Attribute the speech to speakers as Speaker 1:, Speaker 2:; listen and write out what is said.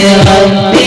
Speaker 1: Yeah.